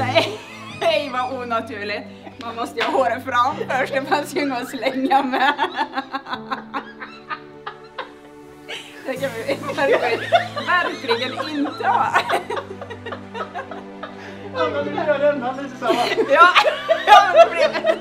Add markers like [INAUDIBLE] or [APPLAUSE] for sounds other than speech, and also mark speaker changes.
Speaker 1: [LAUGHS] vara onaturligt. Man måste ju ha håret fram först, det fanns ju inget att slänga med. [LAUGHS] Det kan vi [LAUGHS] verkligen, inte ha.
Speaker 2: Alla vill göra denna lite samma.
Speaker 1: Ja, ja men det blir.